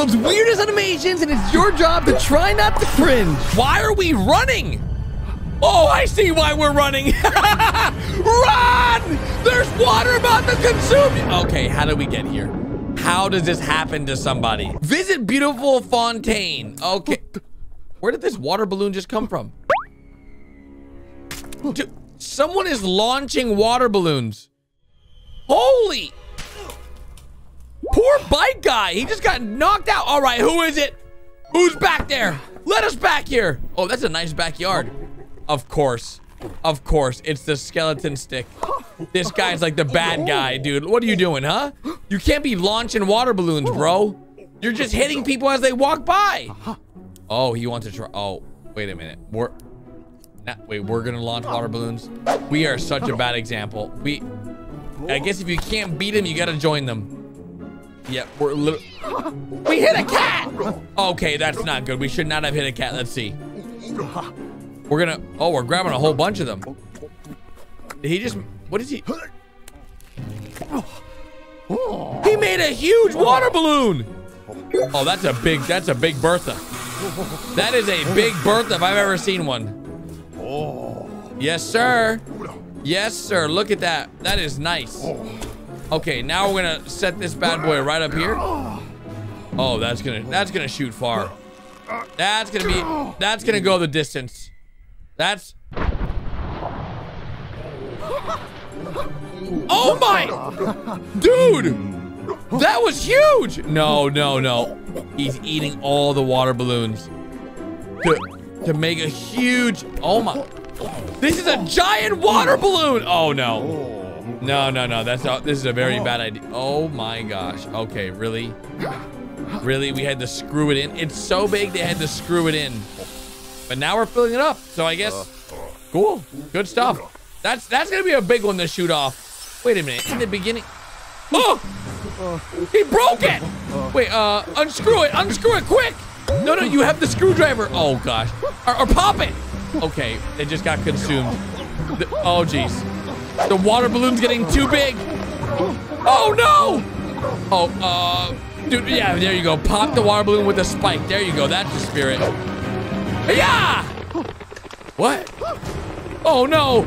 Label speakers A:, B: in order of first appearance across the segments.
A: world's weirdest animations, and it's your job to try not to cringe.
B: Why are we running? Oh, I see why we're running. Run! There's water about to consume you. Okay, how did we get here? How does this happen to somebody? Visit beautiful fontaine. Okay. Where did this water balloon just come from? Dude, someone is launching water balloons. Holy. Poor bike guy. He just got knocked out. All right, who is it? Who's back there? Let us back here. Oh, that's a nice backyard. Of course. Of course. It's the skeleton stick. This guy's like the bad guy, dude. What are you doing, huh? You can't be launching water balloons, bro. You're just hitting people as they walk by. Oh, he wants to try. Oh, wait a minute. We're... Not, wait, we're gonna launch water balloons? We are such a bad example. We... I guess if you can't beat them, you gotta join them. Yep, we're. We hit a cat! Okay, that's not good. We should not have hit a cat. Let's see. We're gonna... Oh, we're grabbing a whole bunch of them. Did he just... What is he... He made a huge water balloon! Oh, that's a big... That's a big Bertha. That is a big Bertha if I've ever seen one. Yes, sir. Yes, sir. Look at that. That is nice. Okay, now we're gonna set this bad boy right up here. Oh, that's gonna that's gonna shoot far. That's gonna be that's gonna go the distance. That's Oh my dude! That was huge! No, no, no. He's eating all the water balloons. To, to make a huge oh my this is a giant water balloon! Oh no. No, no, no. That's not. This is a very bad idea. Oh my gosh. Okay, really? Really? We had to screw it in? It's so big they had to screw it in. But now we're filling it up. So I guess. Cool. Good stuff. That's that's gonna be a big one to shoot off. Wait a minute. In the beginning. Oh! He broke it! Wait, uh, unscrew it, unscrew it, quick! No, no, you have the screwdriver. Oh gosh. Or, or pop it! Okay, it just got consumed. The, oh jeez. The water balloon's getting too big. Oh no! Oh, uh, dude, yeah, there you go. Pop the water balloon with a spike. There you go. That's the spirit. Yeah! What? Oh no!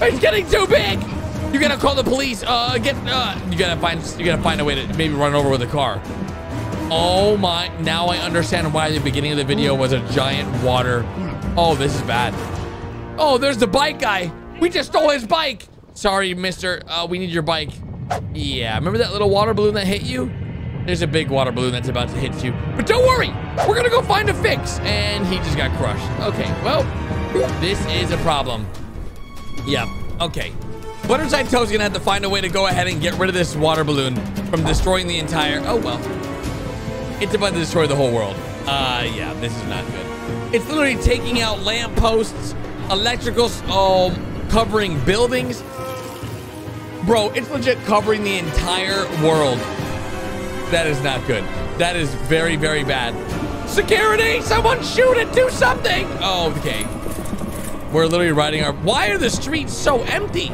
B: It's getting too big! You gotta call the police. Uh, get, uh, you gotta find, you gotta find a way to maybe run over with a car. Oh my, now I understand why the beginning of the video was a giant water. Oh, this is bad. Oh, there's the bike guy. We just stole his bike. Sorry, mister. Uh, we need your bike. Yeah, remember that little water balloon that hit you? There's a big water balloon that's about to hit you. But don't worry, we're gonna go find a fix. And he just got crushed. Okay, well, this is a problem. Yep, okay. Butterside Toad's gonna have to find a way to go ahead and get rid of this water balloon from destroying the entire, oh well. It's about to destroy the whole world. Uh, yeah, this is not good. It's literally taking out lampposts, electricals, oh, covering buildings. Bro, it's legit covering the entire world. That is not good. That is very, very bad. Security! Someone shoot it! Do something! Oh, okay. We're literally riding our... Why are the streets so empty?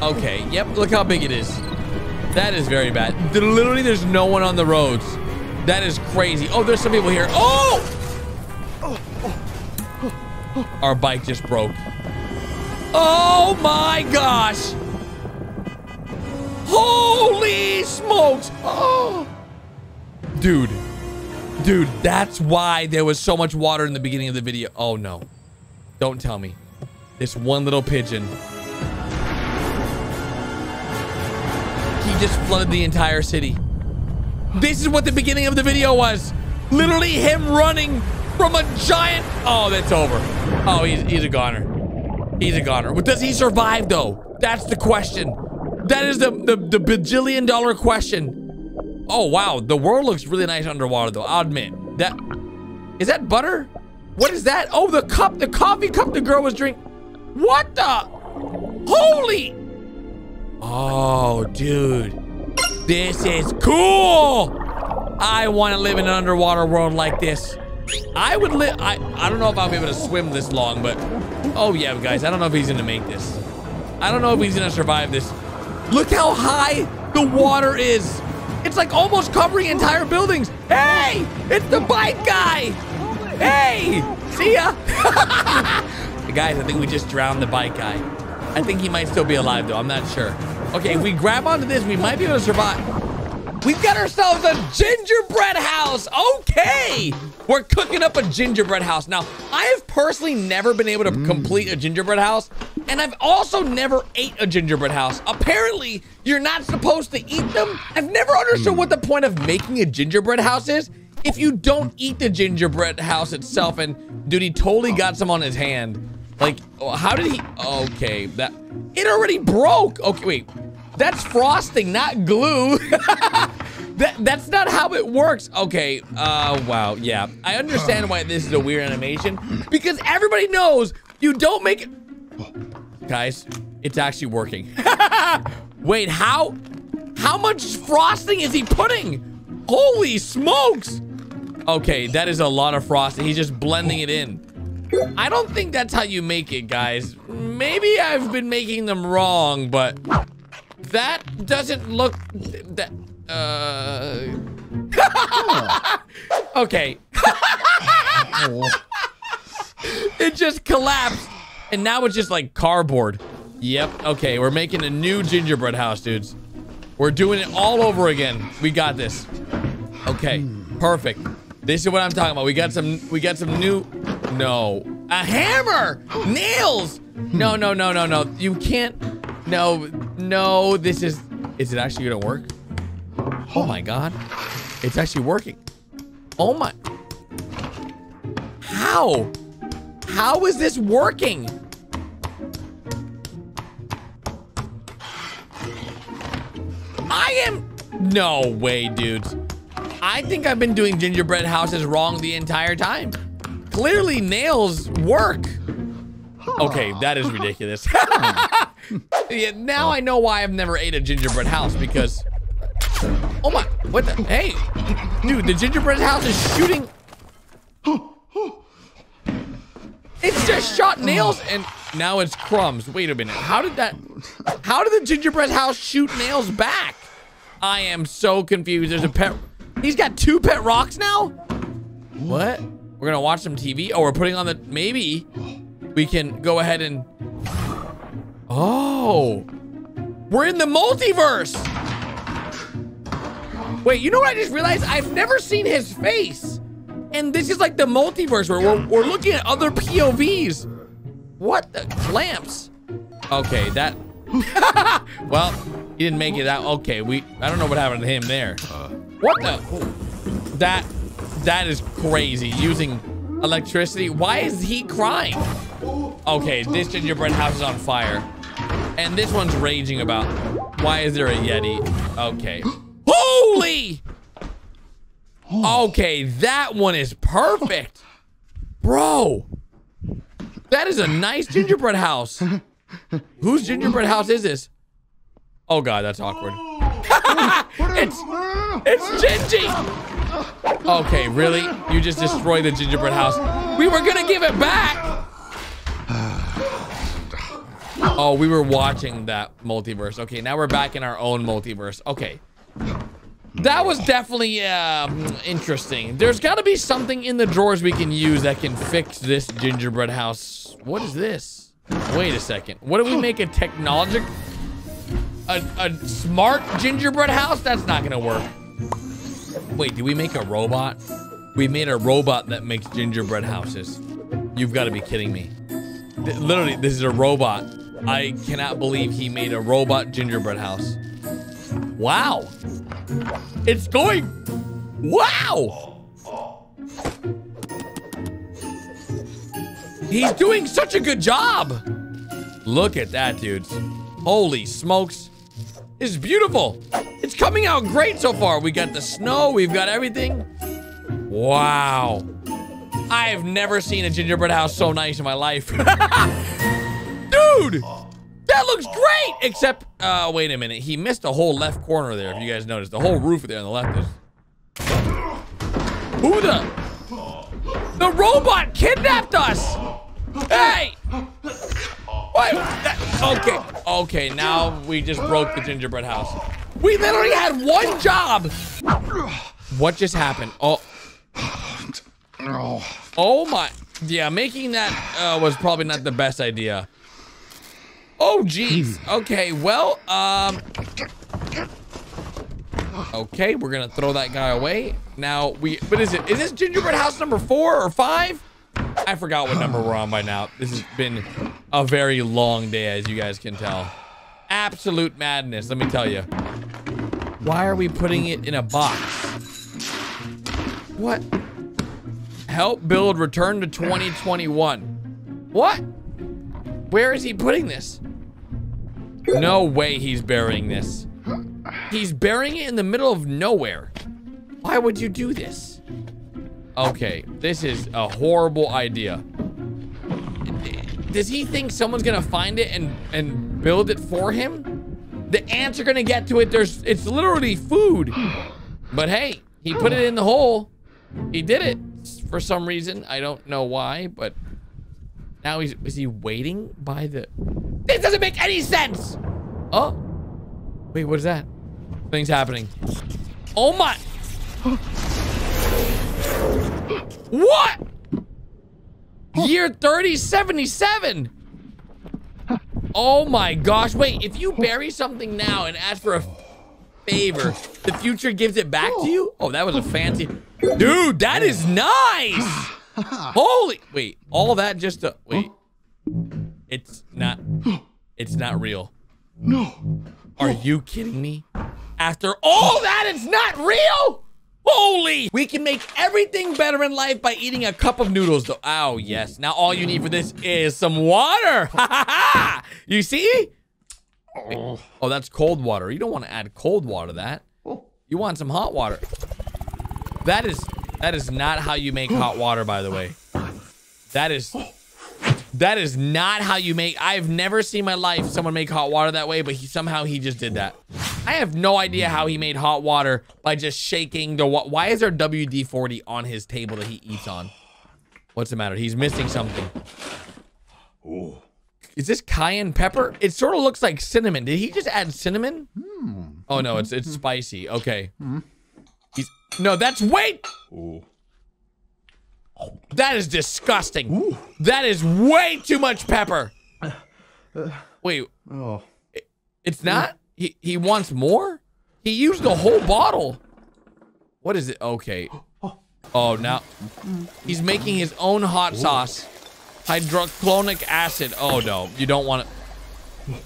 B: Okay, yep, look how big it is. That is very bad. Literally, there's no one on the roads. That is crazy. Oh, there's some people here. Oh! Our bike just broke. Oh my gosh! Holy smokes! Oh! Dude. Dude, that's why there was so much water in the beginning of the video. Oh no. Don't tell me. This one little pigeon. He just flooded the entire city. This is what the beginning of the video was. Literally him running from a giant... Oh, that's over. Oh, he's, he's a goner. He's a goner. Does he survive, though? That's the question. That is the, the, the bajillion dollar question. Oh, wow. The world looks really nice underwater, though. I'll admit. That... Is that butter? What is that? Oh, the cup. The coffee cup the girl was drinking. What the? Holy... Oh, dude. This is cool. I want to live in an underwater world like this. I would live. I, I don't know if I'll be able to swim this long, but oh yeah, guys, I don't know if he's gonna make this. I don't know if he's gonna survive this. Look how high the water is. It's like almost covering entire buildings. Hey, It's the bike guy! Hey! See ya! Guys, I think we just drowned the bike guy. I think he might still be alive, though. I'm not sure. Okay, if we grab onto this, we might be able to survive. We've got ourselves a gingerbread house. Okay. We're cooking up a gingerbread house. Now, I have personally never been able to mm. complete a gingerbread house. And I've also never ate a gingerbread house. Apparently, you're not supposed to eat them. I've never understood what the point of making a gingerbread house is if you don't eat the gingerbread house itself. And dude, he totally got some on his hand. Like, how did he? Okay, that it already broke. Okay, wait. That's frosting, not glue. that, that's not how it works. Okay, uh, wow, yeah. I understand why this is a weird animation. Because everybody knows you don't make it... Guys, it's actually working. Wait, how... How much frosting is he putting? Holy smokes! Okay, that is a lot of frosting. He's just blending it in. I don't think that's how you make it, guys. Maybe I've been making them wrong, but that doesn't look that uh okay it just collapsed and now it's just like cardboard. Yep. Okay we're making a new gingerbread house dudes. We're doing it all over again. We got this. Okay perfect. This is what i'm talking about. We got some we got some new no. A hammer! Nails! No no no no no. You can't no, no, this is... Is it actually gonna work? Oh my god. It's actually working. Oh my... How? How is this working? I am... No way, dude. I think I've been doing gingerbread houses wrong the entire time. Clearly, nails work. Okay, that is ridiculous. yeah, now oh. I know why I've never ate a gingerbread house because... Oh my, what the, hey. Dude, the gingerbread house is shooting... It's just shot nails and now it's crumbs. Wait a minute, how did that... How did the gingerbread house shoot nails back? I am so confused. There's a pet... He's got two pet rocks now? What? We're gonna watch some TV? Oh, we're putting on the... Maybe we can go ahead and... Oh! We're in the multiverse! Wait, you know what I just realized? I've never seen his face. And this is like the multiverse where we're, we're looking at other POVs. What the clamps? Okay, that... well, he didn't make it out. Okay, we... I don't know what happened to him there. What the... That... That is crazy. Using electricity. Why is he crying? Okay, this gingerbread house is on fire. And this one's raging about why is there a Yeti? Okay. Holy! Oh. Okay, that one is perfect. Bro. That is a nice gingerbread house. Whose gingerbread house is this? Oh god, that's awkward. it's it's Gingy. Okay, really? You just destroyed the gingerbread house. We were gonna give it back. Oh, we were watching that multiverse. Okay, now we're back in our own multiverse. Okay. That was definitely uh, interesting. There's got to be something in the drawers we can use that can fix this gingerbread house. What is this? Wait a second. What do we make a technologic... A, a smart gingerbread house? That's not going to work. Wait, did we make a robot? We made a robot that makes gingerbread houses. You've got to be kidding me. Literally, this is a robot. I cannot believe he made a robot gingerbread house. Wow. It's going. Wow. He's doing such a good job. Look at that, dudes. Holy smokes. It's beautiful. It's coming out great so far. We got the snow. We've got everything. Wow. I have never seen a gingerbread house so nice in my life. Dude! That looks great! Except, uh, wait a minute. He missed a whole left corner there, if you guys noticed. The whole roof there on the left is... Who the... The robot kidnapped us! Hey! Wait, that, okay, okay, now we just broke the gingerbread house. We literally had one job! What just happened? Oh, Oh my. Yeah, making that uh, was probably not the best idea. Oh, jeez. Okay, well, um... Okay, we're gonna throw that guy away. Now, we... What is it? Is this gingerbread house number four or five? I forgot what number we're on by now. This has been a very long day, as you guys can tell. Absolute madness, let me tell you. Why are we putting it in a box? What? Help build return to 2021. What? Where is he putting this? No way he's burying this. He's burying it in the middle of nowhere. Why would you do this? Okay, this is a horrible idea. Does he think someone's gonna find it and, and build it for him? The ants are gonna get to it. There's, it's literally food. But hey, he put it in the hole. He did it for some reason. I don't know why, but now he's, is he waiting by the, this doesn't make any sense. Oh, wait, what is that? Things happening. Oh my. What? Year 3077. Oh my gosh. Wait, if you bury something now and ask for a favor, the future gives it back to you? Oh, that was a fancy. Dude, that is nice. Holy. Wait, all that just to. Wait. It's not. It's not real.
C: No.
B: Are you kidding me? After all that, it's not real? Holy! We can make everything better in life by eating a cup of noodles. Though. Oh, yes. Now all you need for this is some water. Ha ha ha! You see?
C: Oh.
B: Oh, that's cold water. You don't want to add cold water to that. Oh. You want some hot water. That is that is not how you make hot water, by the way. That is oh. That is not how you make. I've never seen my life someone make hot water that way, but he somehow he just did that. I have no idea how he made hot water by just shaking the. Why is there WD-40 on his table that he eats on? What's the matter? He's missing something. Is this cayenne pepper? It sort of looks like cinnamon. Did he just add cinnamon? Hmm. Oh no, it's it's spicy. Okay. Hmm. He's no, that's wait. That is disgusting. That is way too much pepper. Wait,
C: Oh.
B: it's not. He he wants more. He used the whole bottle. What is it? Okay. Oh, now he's making his own hot sauce. Hydrochloric acid. Oh no, you don't want it.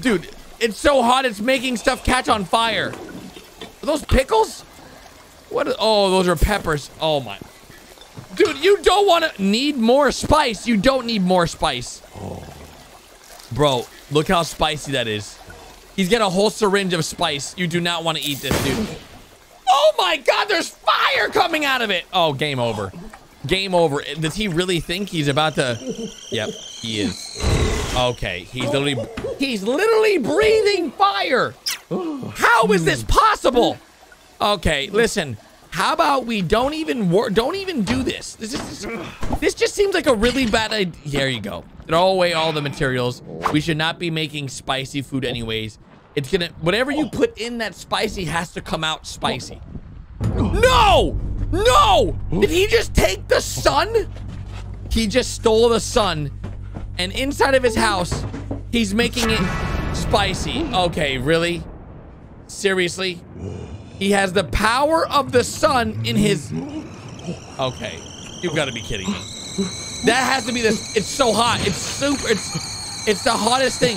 B: Dude, it's so hot it's making stuff catch on fire. Are those pickles? What? Are, oh, those are peppers. Oh my. Dude, you don't want to need more spice. You don't need more spice. Bro, look how spicy that is. He's got a whole syringe of spice. You do not want to eat this, dude. Oh my god, there's fire coming out of it. Oh, game over. Game over. Does he really think he's about to... Yep, he is. Okay, he's literally... He's literally breathing fire. How is this possible? Okay, listen. How about we don't even wor don't even do this? This is this just seems like a really bad idea. There you go. Throw away all the materials. We should not be making spicy food anyways. It's gonna whatever you put in that spicy has to come out spicy. No! No! Did he just take the sun? He just stole the sun and inside of his house, he's making it spicy. Okay, really? Seriously? He has the power of the sun in his... Okay. You've got to be kidding me. That has to be this. It's so hot. It's super. It's it's the hottest thing.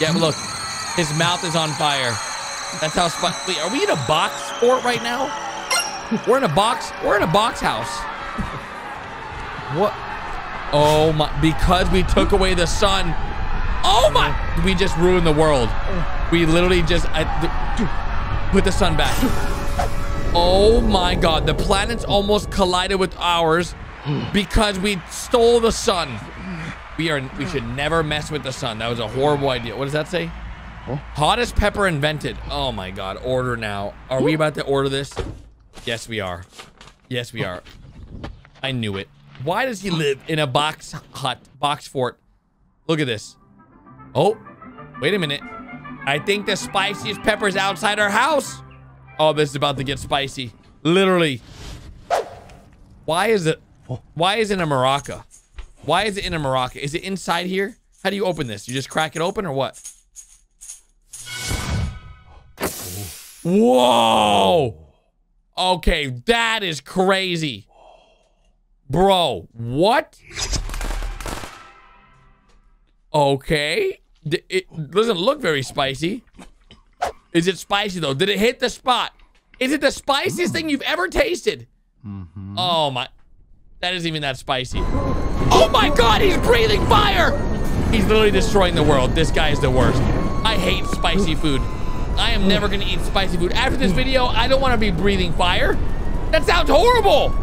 B: Yeah, look. His mouth is on fire. That's how spi- Wait, are we in a box fort right now? We're in a box. We're in a box house. What? Oh my. Because we took away the sun. Oh my. We just ruined the world. We literally just. I, put the sun back. Oh my god, the planets almost collided with ours because we stole the sun. We are we should never mess with the sun. That was a horrible idea. What does that say? Hottest pepper invented. Oh my god, order now. Are we about to order this? Yes, we are. Yes, we are. I knew it. Why does he live in a box hut, box fort? Look at this. Oh, wait a minute. I think the spiciest pepper's outside our house. Oh, this is about to get spicy. Literally. Why is it? Why is it in a maraca? Why is it in a maraca? Is it inside here? How do you open this? You just crack it open or what? Whoa! Okay, that is crazy. Bro, what? Okay. It doesn't look very spicy. Is it spicy though? Did it hit the spot? Is it the spiciest thing you've ever tasted? Mm-hmm. Oh my. That isn't even that spicy. Oh my god, he's breathing fire! He's literally destroying the world. This guy is the worst. I hate spicy food. I am never gonna eat spicy food. After this video, I don't wanna be breathing fire. That sounds horrible!